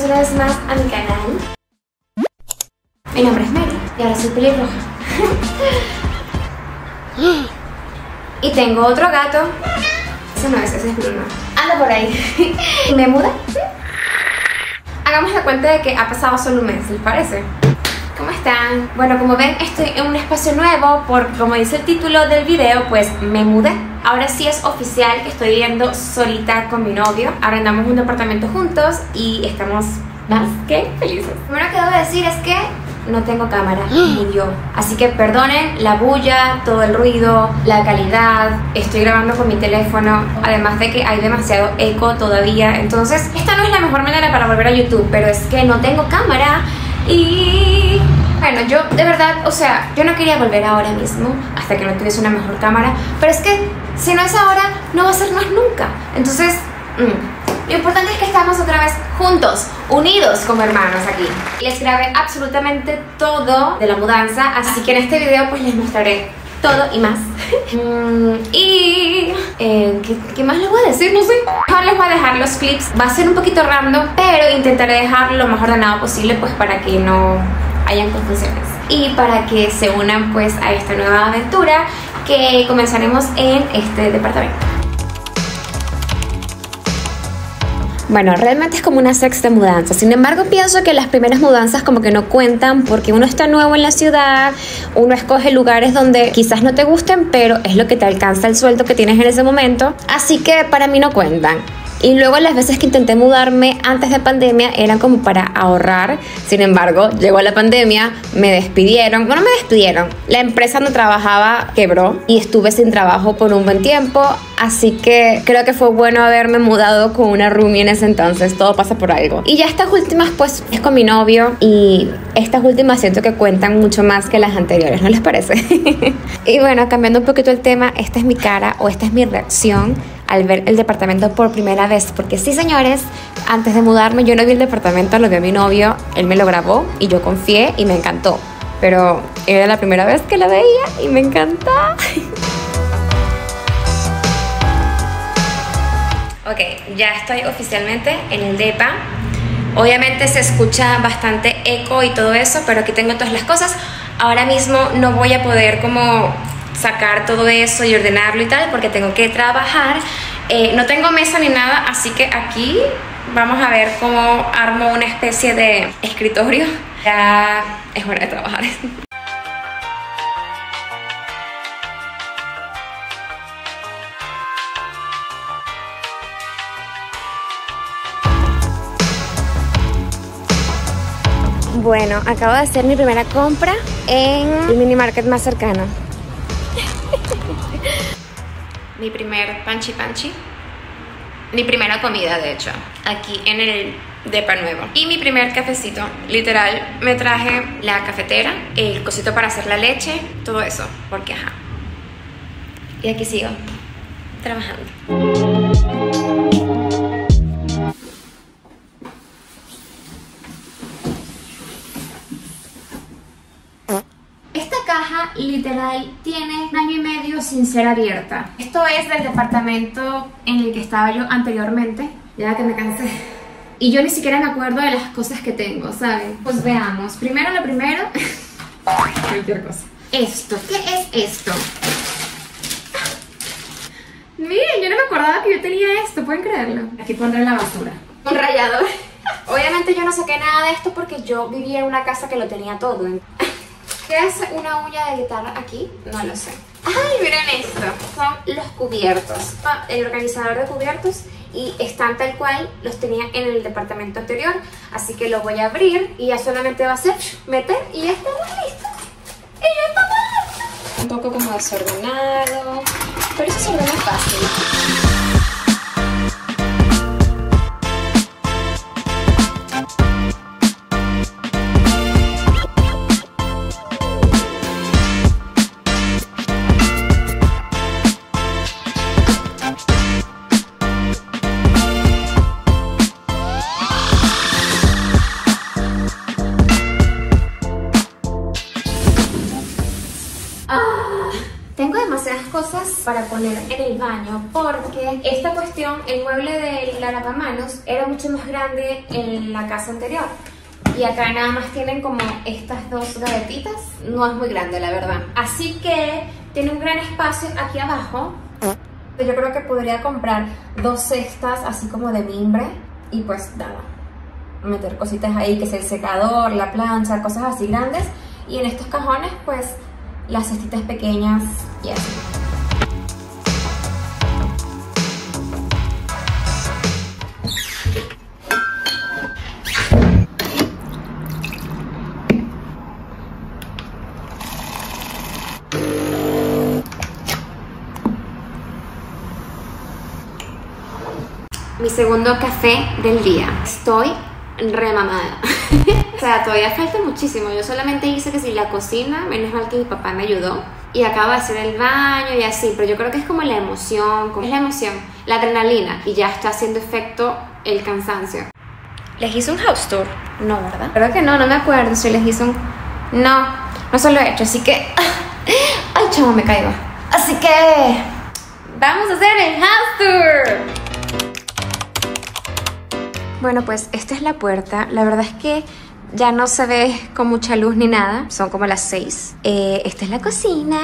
una vez más a mi canal. Mi nombre es Mary y ahora soy pelirroja. y tengo otro gato. Ese no es, ese es Bruno. Anda por ahí. ¿Y me muda? Hagamos la cuenta de que ha pasado solo un mes, ¿les parece? ¿Cómo están? Bueno, como ven, estoy en un espacio nuevo porque como dice el título del video, pues me mudé. Ahora sí es oficial que estoy viviendo solita con mi novio. Arrendamos un departamento juntos y estamos más que felices. Lo primero que debo decir es que no tengo cámara, ni yo. Así que perdonen la bulla, todo el ruido, la calidad. Estoy grabando con mi teléfono, además de que hay demasiado eco todavía. Entonces, esta no es la mejor manera para volver a YouTube, pero es que no tengo cámara y bueno, yo de verdad, o sea, yo no quería volver ahora mismo hasta que no tuviese una mejor cámara, pero es que si no es ahora, no va a ser más nunca. Entonces, mm, lo importante es que estamos otra vez juntos, unidos como hermanos aquí. Les grabé absolutamente todo de la mudanza, así que en este video pues les mostraré todo y más. Mm, y... Eh, ¿qué, ¿qué, más les voy a decir? No sé. Ahora les voy a dejar los clips. Va a ser un poquito random, pero intentaré dejarlo lo más ordenado posible pues para que no hayan confusiones. Y para que se unan pues a esta nueva aventura que comenzaremos en este departamento. Bueno, realmente es como una sexta mudanza. Sin embargo, pienso que las primeras mudanzas como que no cuentan porque uno está nuevo en la ciudad, uno escoge lugares donde quizás no te gusten, pero es lo que te alcanza el sueldo que tienes en ese momento. Así que para mí no cuentan. Y luego las veces que intenté mudarme antes de pandemia eran como para ahorrar. Sin embargo, llegó la pandemia, me despidieron. Bueno, me despidieron. La empresa donde trabajaba quebró y estuve sin trabajo por un buen tiempo. Así que creo que fue bueno haberme mudado con una roomie en ese entonces. Todo pasa por algo. Y ya estas últimas pues es con mi novio y estas últimas siento que cuentan mucho más que las anteriores, ¿no les parece? y bueno, cambiando un poquito el tema, esta es mi cara o esta es mi reacción al ver el departamento por primera vez. Porque sí, señores, antes de mudarme yo no vi el departamento, lo vio mi novio, él me lo grabó y yo confié y me encantó. Pero era la primera vez que la veía y me encanta. ok, ya estoy oficialmente en el DEPA. Obviamente se escucha bastante eco y todo eso, pero aquí tengo todas las cosas. Ahora mismo no voy a poder como sacar todo eso y ordenarlo y tal porque tengo que trabajar. Eh, no tengo mesa ni nada, así que aquí vamos a ver cómo armo una especie de escritorio. Ya es hora de trabajar. Bueno, acabo de hacer mi primera compra en el mini market más cercano. Mi primer panchi panchi. Mi primera comida, de hecho, aquí en el depa nuevo. Y mi primer cafecito, literal, me traje la cafetera, el cosito para hacer la leche, todo eso, porque ajá. Y aquí sigo, trabajando. Literal tiene un año y medio sin ser abierta. Esto es del departamento en el que estaba yo anteriormente, ya que me cansé. Y yo ni siquiera me acuerdo de las cosas que tengo, ¿saben? Pues veamos. Primero lo primero. Cualquier cosa. Esto. ¿Qué es esto? Miren, yo no me acordaba que yo tenía esto, ¿pueden creerlo? Aquí pondré la basura. Un rallador. Obviamente yo no saqué nada de esto porque yo vivía en una casa que lo tenía todo. ¿Qué es una uña de guitarra aquí? No lo sé. ¡Ay, miren esto! Son los cubiertos. El organizador de cubiertos y están tal cual los tenía en el departamento anterior. Así que lo voy a abrir y ya solamente va a ser meter y ya estamos listos. Y ya estamos listos. Un poco como desordenado, pero eso se más fácil. Para poner en el baño porque esta cuestión, el mueble del lavamanos era mucho más grande en la casa anterior. Y acá nada más tienen como estas dos gavetitas. No es muy grande, la verdad. Así que tiene un gran espacio aquí abajo. Yo creo que podría comprar dos cestas así como de mimbre. Y pues nada, meter cositas ahí, que es el secador, la plancha, cosas así grandes. Y en estos cajones pues las cestitas pequeñas y así. Segundo café del día. Estoy remamada. o sea, todavía falta muchísimo. Yo solamente hice que si la cocina, menos mal que mi papá me ayudó. Y acabo de hacer el baño y así, pero yo creo que es como la emoción, como es la emoción, la adrenalina. Y ya está haciendo efecto el cansancio. ¿Les hice un house tour? No, ¿verdad? Creo que no, no me acuerdo si les hice un... No, no se lo he hecho, así que... Ay, chamo, me caigo. Así que... Vamos a hacer el house tour. Bueno, pues esta es la puerta. La verdad es que ya no se ve con mucha luz ni nada. Son como las 6. esta es la cocina.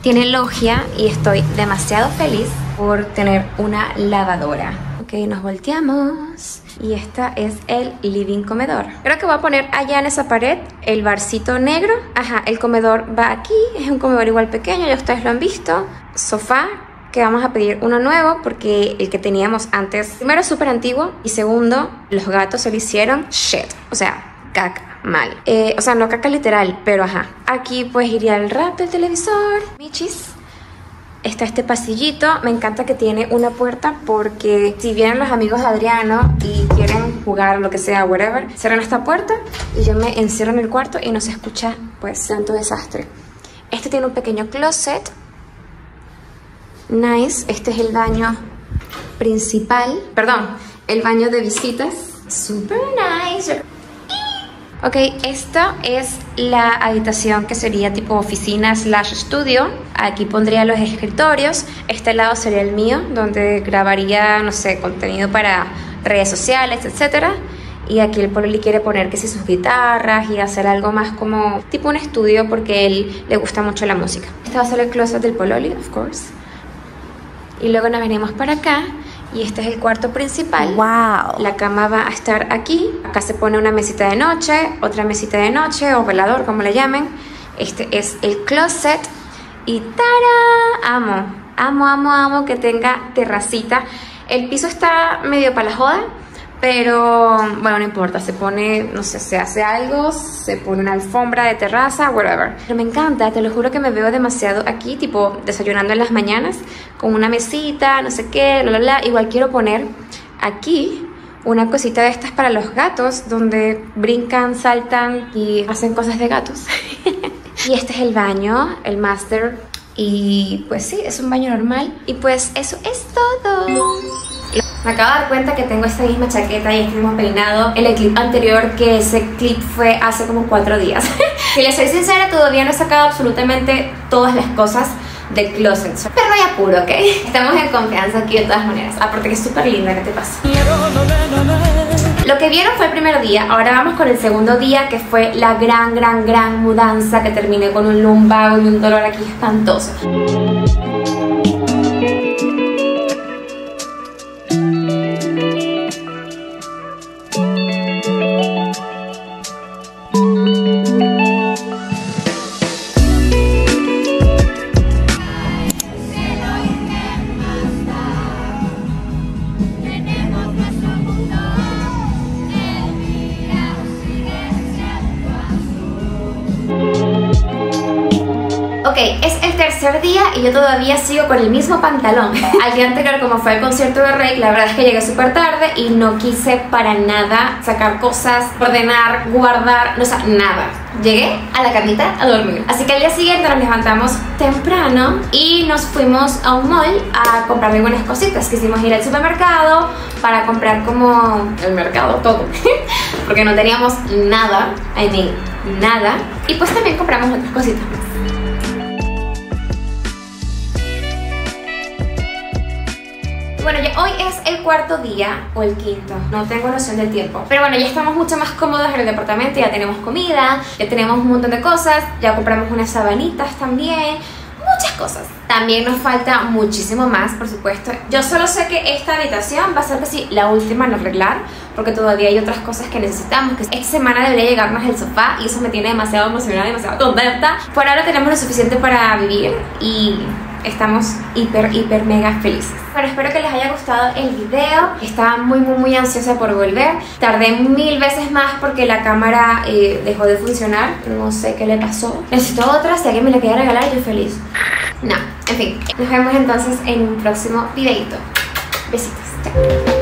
Tiene logia y estoy demasiado feliz por tener una lavadora. Ok, nos volteamos. Y esta es el living comedor. Creo que voy a poner allá en esa pared el barcito negro. Ajá, el comedor va aquí. Es un comedor igual pequeño, ya ustedes lo han visto. Sofá, que vamos a pedir uno nuevo porque el que teníamos antes, primero súper antiguo y segundo, los gatos se lo hicieron shit, o sea, caca mal. Eh, o sea, no caca literal, pero ajá. Aquí pues iría el rap del televisor, michis. Está este pasillito, me encanta que tiene una puerta porque si vienen los amigos de Adriano y quieren jugar lo que sea, whatever, cierran esta puerta y yo me encierro en el cuarto y no se escucha pues tanto desastre. Este tiene un pequeño closet Nice, este es el baño principal, perdón, el baño de visitas. Super nice. Ok, esta es la habitación que sería tipo oficina slash estudio. Aquí pondría los escritorios. Este lado sería el mío, donde grabaría, no sé, contenido para redes sociales, etc. Y aquí el Pololi quiere poner que si sus guitarras y hacer algo más como tipo un estudio porque él le gusta mucho la música. Este va a ser el closet del Pololi, of course. Y luego nos venimos para acá y este es el cuarto principal. Wow. La cama va a estar aquí. Acá se pone una mesita de noche, otra mesita de noche o velador, como le llamen. Este es el closet. Y ¡tara! Amo, amo, amo, amo que tenga terracita. El piso está medio para la joda, pero bueno, no importa, se pone, no sé, se hace algo, se pone una alfombra de terraza, whatever. Pero me encanta, te lo juro que me veo demasiado aquí, tipo desayunando en las mañanas, con una mesita, no sé qué, la, la, la. Igual quiero poner aquí una cosita de estas para los gatos, donde brincan, saltan y hacen cosas de gatos. y este es el baño, el master. Y pues sí, es un baño normal. Y pues eso es todo. Me acabo de dar cuenta que tengo esta misma chaqueta y este mismo peinado en el clip anterior que ese clip fue hace como cuatro días. si les soy sincera, todavía no he sacado absolutamente todas las cosas del closet. Pero no hay apuro, ¿ok? Estamos en confianza aquí de todas maneras. Aparte que es súper linda, ¿qué te pasa? Lo que vieron fue el primer día, ahora vamos con el segundo día que fue la gran, gran, gran mudanza que terminé con un lumbago y un dolor aquí espantoso. Es el tercer día y yo todavía sigo con el mismo pantalón. Al día anterior, como fue el concierto de Rey, la verdad es que llegué súper tarde y no quise para nada sacar cosas, ordenar, guardar, no sé, nada. Llegué a la camita a dormir. Así que al día siguiente nos levantamos temprano y nos fuimos a un mall a comprar algunas cositas. Quisimos ir al supermercado para comprar como el mercado todo. Porque no teníamos nada. I mean, nada. Y pues también compramos otras cositas más. Es el cuarto día o el quinto, no tengo noción del tiempo. Pero bueno, ya estamos mucho más cómodos en el departamento, ya tenemos comida, ya tenemos un montón de cosas, ya compramos unas sabanitas también, muchas cosas. También nos falta muchísimo más, por supuesto. Yo solo sé que esta habitación va a ser casi la última en arreglar, porque todavía hay otras cosas que necesitamos, que esta semana debería llegarnos el sofá y eso me tiene demasiado emocionada, demasiado contenta. Por ahora tenemos lo suficiente para vivir y estamos hiper, hiper, mega felices. Bueno, espero que les haya gustado el video. Estaba muy, muy, muy ansiosa por volver. Tardé mil veces más porque la cámara eh, dejó de funcionar. No sé qué le pasó. Necesito otra. Si alguien me la quiere regalar, yo feliz. No, en fin. Nos vemos entonces en un próximo videito. Besitos. Chao.